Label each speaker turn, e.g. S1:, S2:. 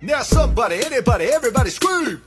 S1: Now somebody, anybody, everybody scream!